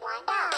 my dog.